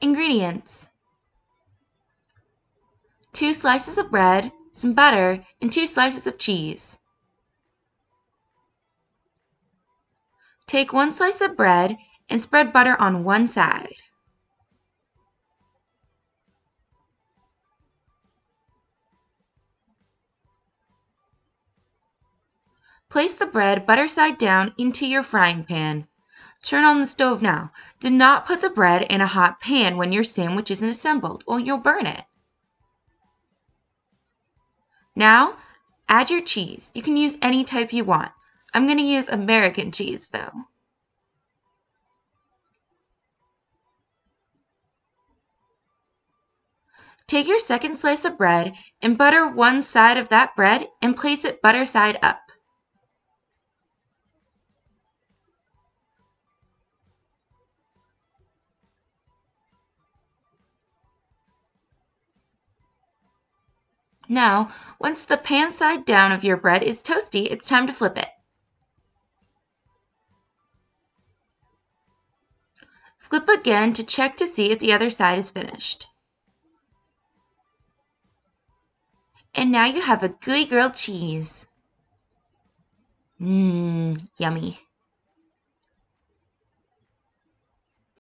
Ingredients 2 slices of bread, some butter, and 2 slices of cheese. Take one slice of bread and spread butter on one side. Place the bread butter side down into your frying pan. Turn on the stove now. Do not put the bread in a hot pan when your sandwich isn't assembled or you'll burn it. Now, add your cheese. You can use any type you want. I'm going to use American cheese though. Take your second slice of bread and butter one side of that bread and place it butter side up. Now, once the pan side down of your bread is toasty, it's time to flip it. Flip again to check to see if the other side is finished. And now you have a gooey grilled cheese. Mmm, yummy.